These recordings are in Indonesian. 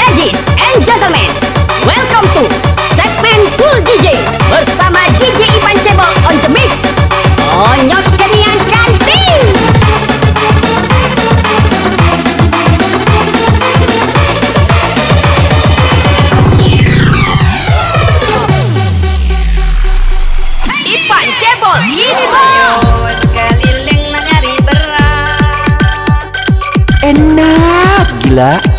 Ladies and gentlemen, welcome to segmen Cool DJ bersama DJ Ivan Cebol on the mix. Onyok kenian kantin. Ivan Cebol, ini. Enak gila.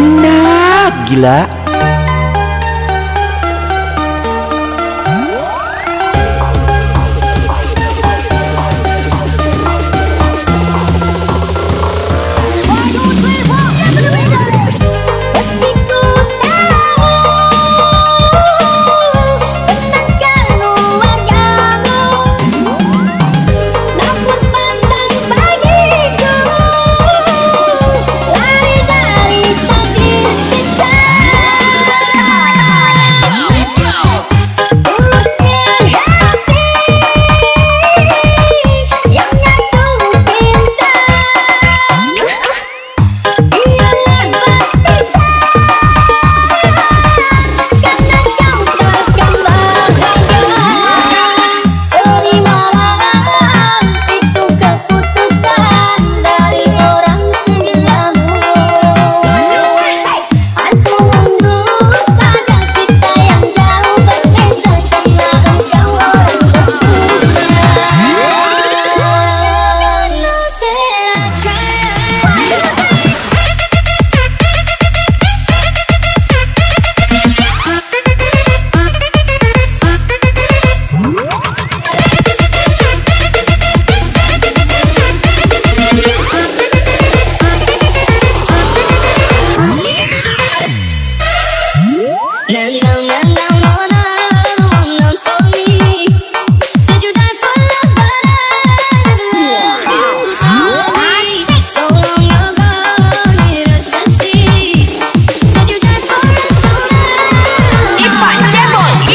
enak gila.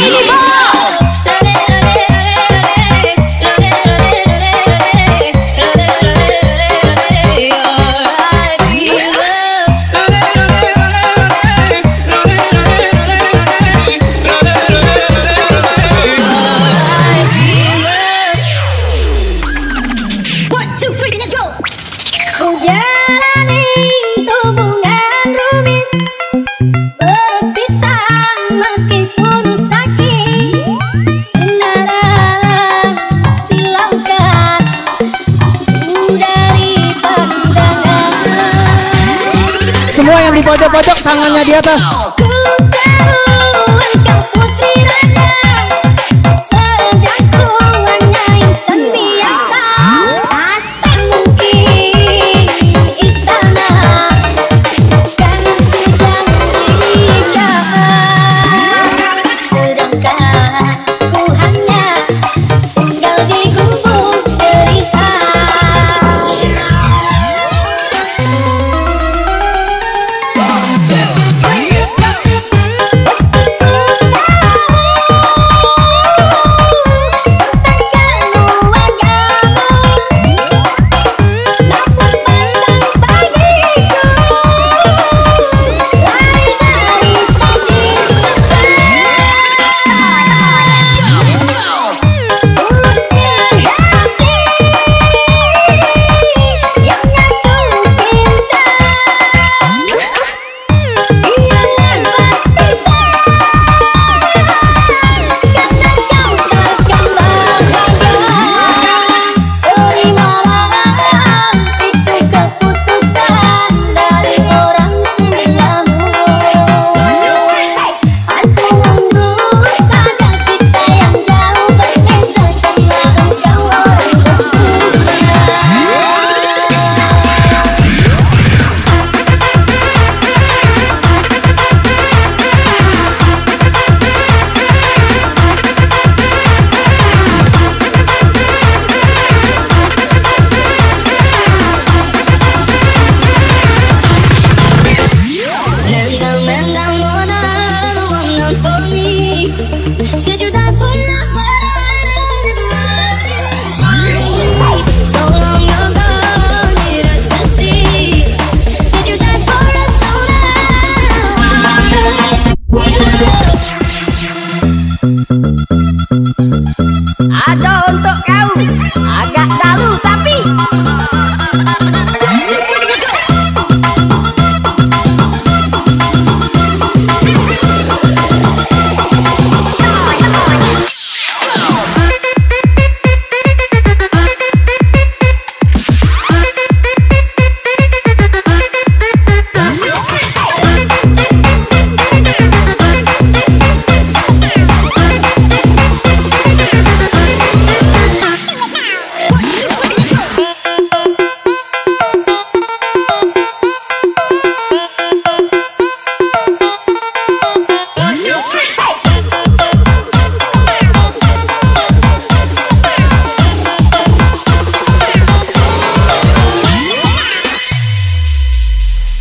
You. Tangannya di atas.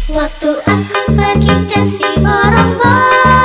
Waktu aku pergi kasih borong borong.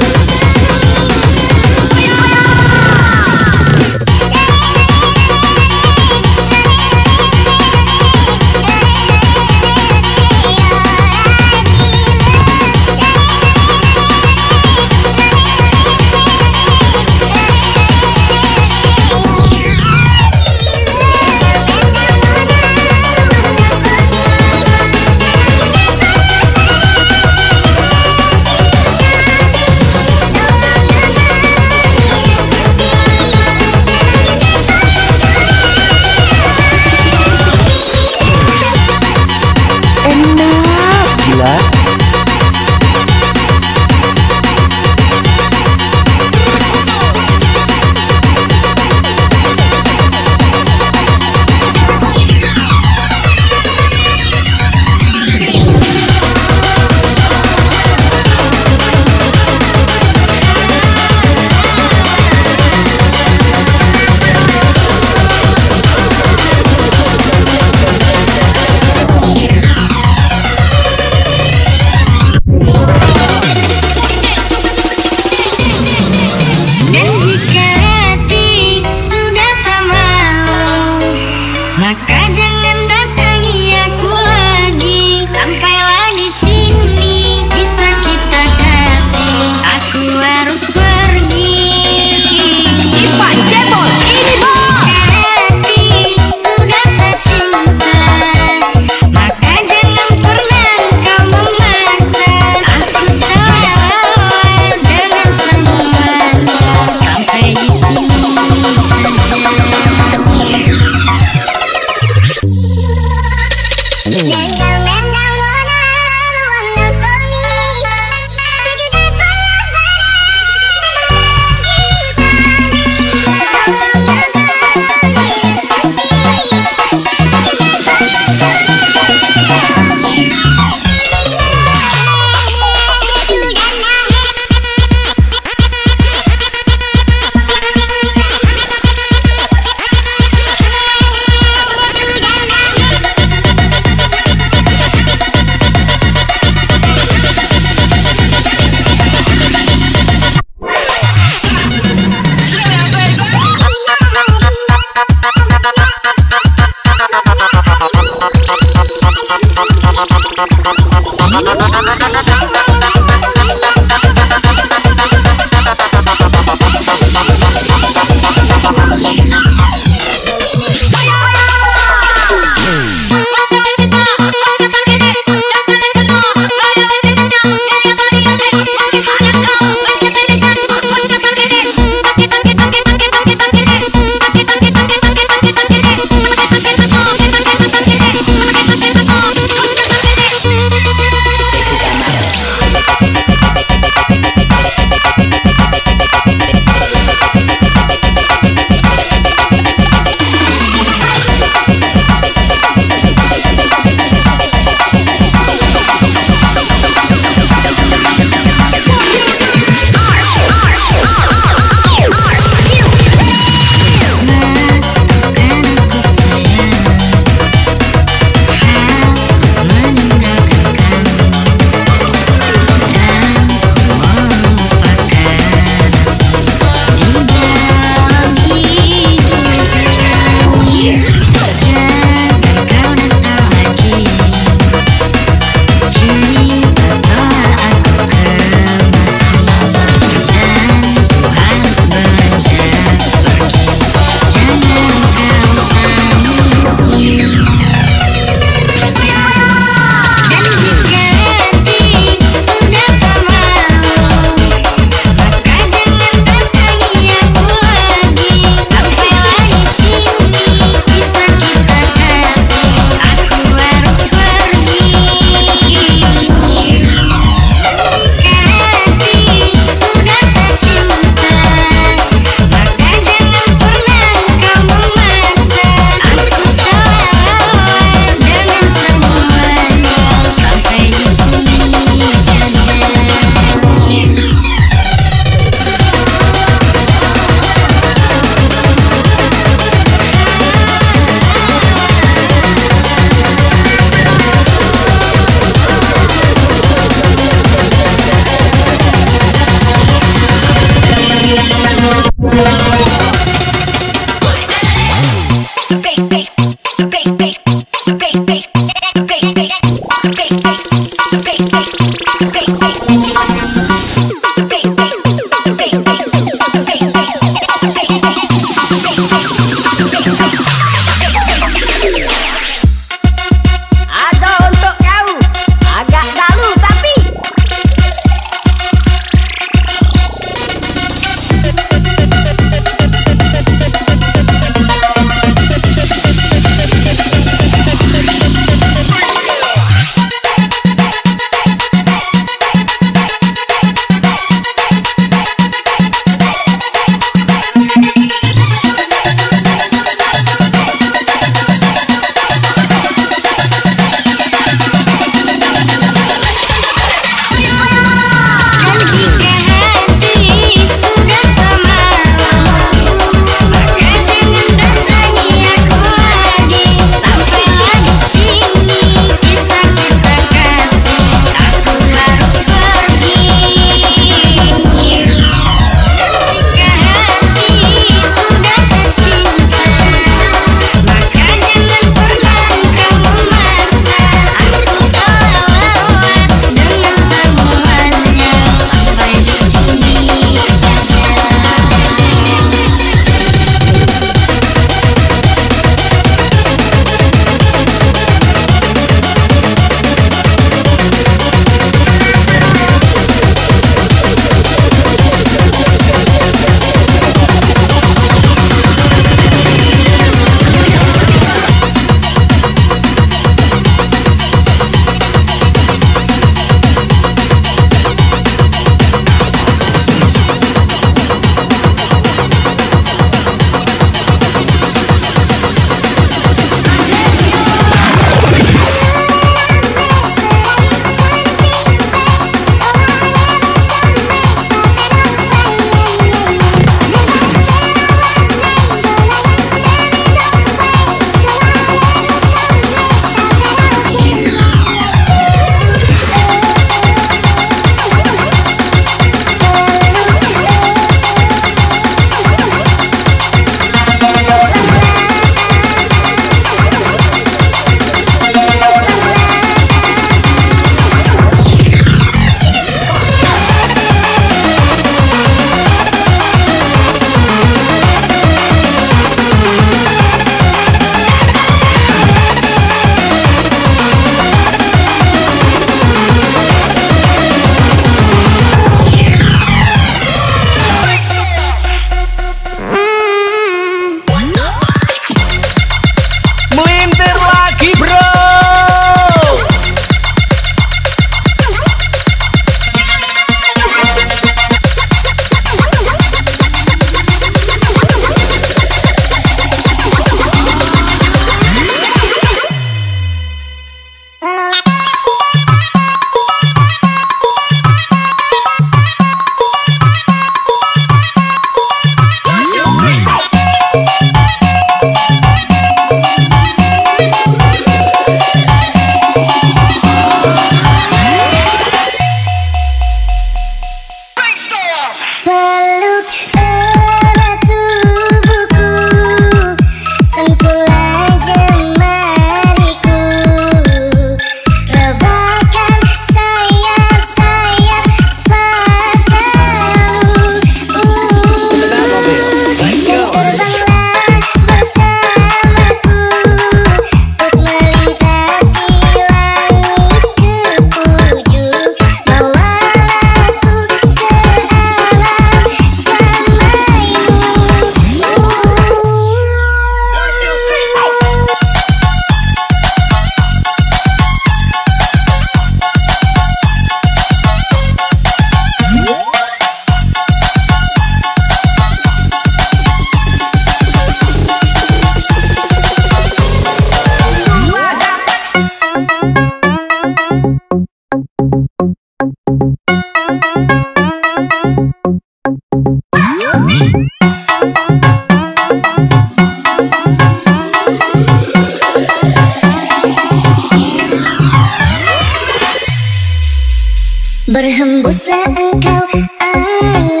Berhembuslah engkau angin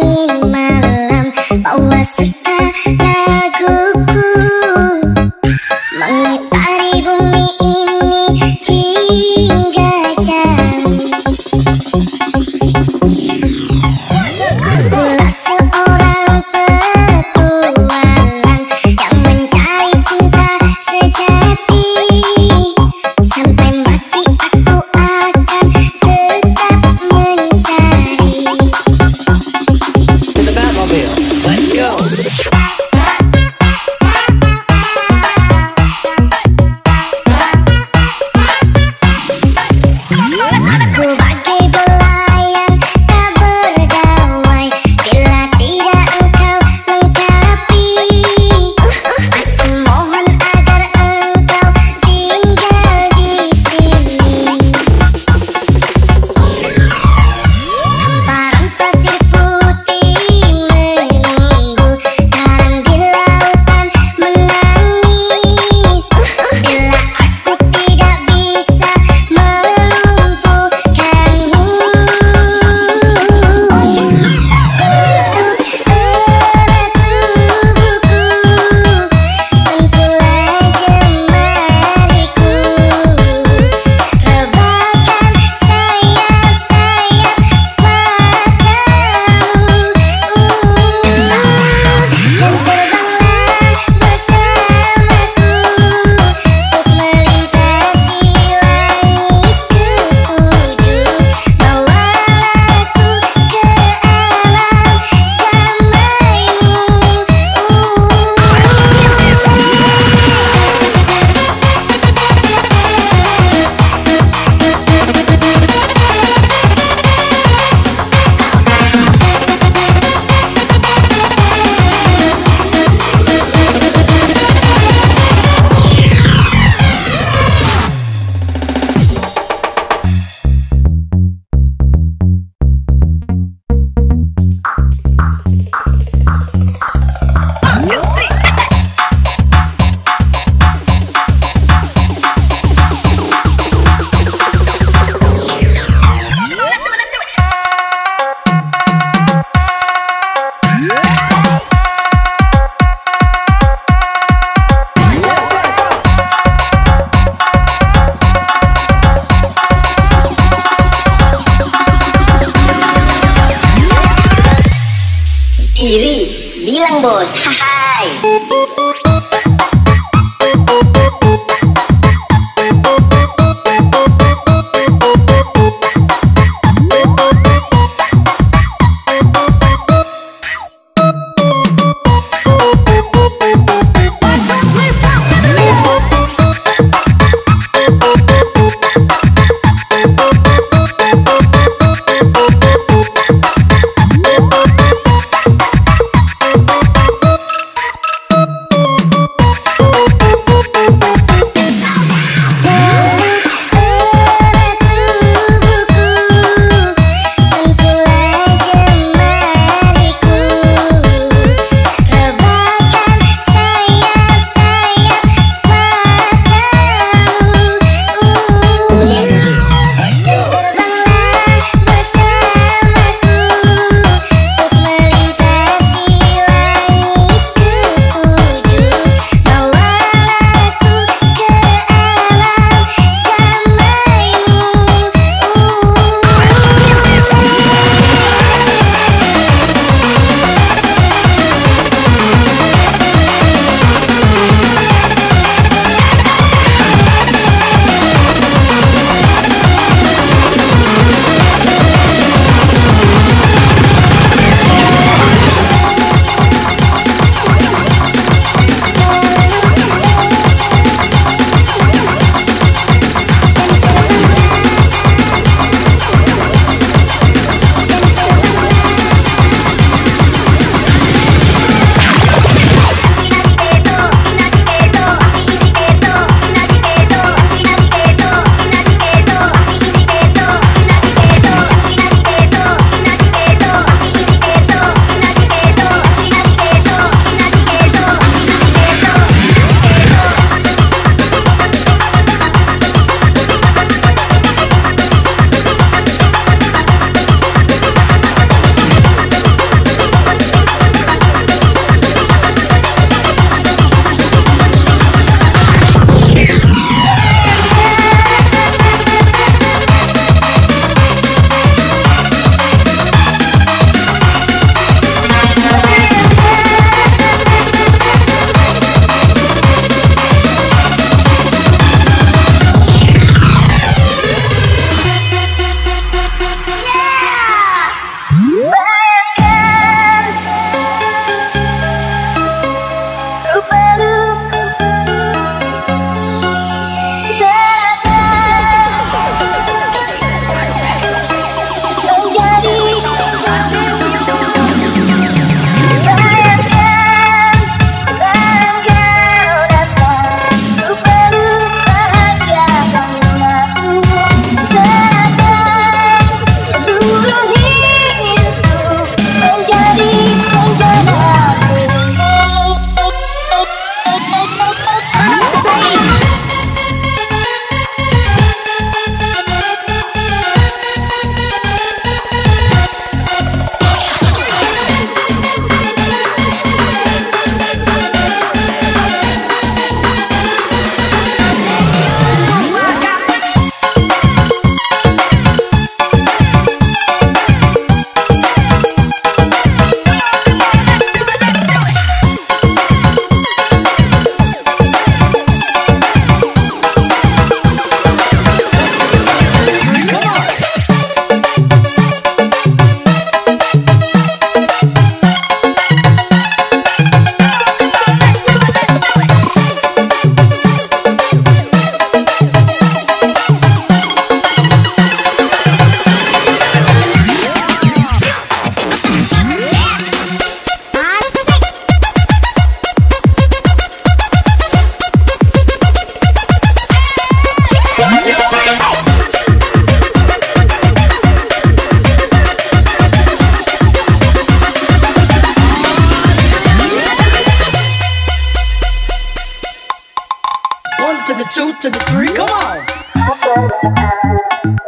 the two to the three. Come on.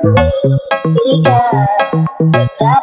Temui Bisa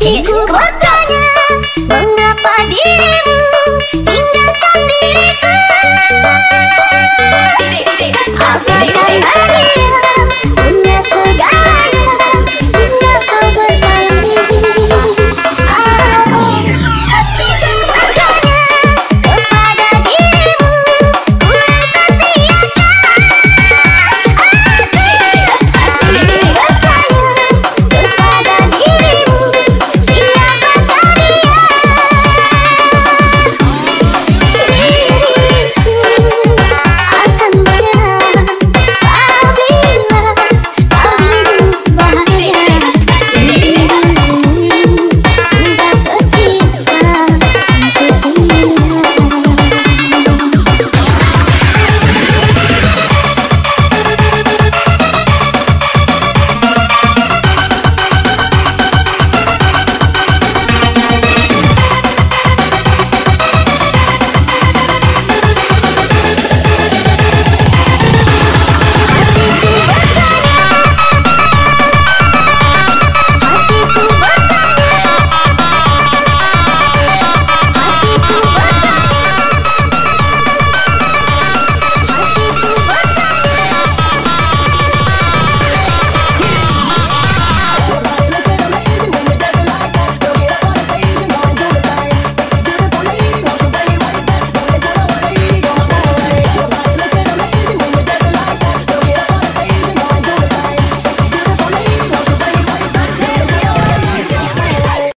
Hatiku bertanya Mengapa dirimu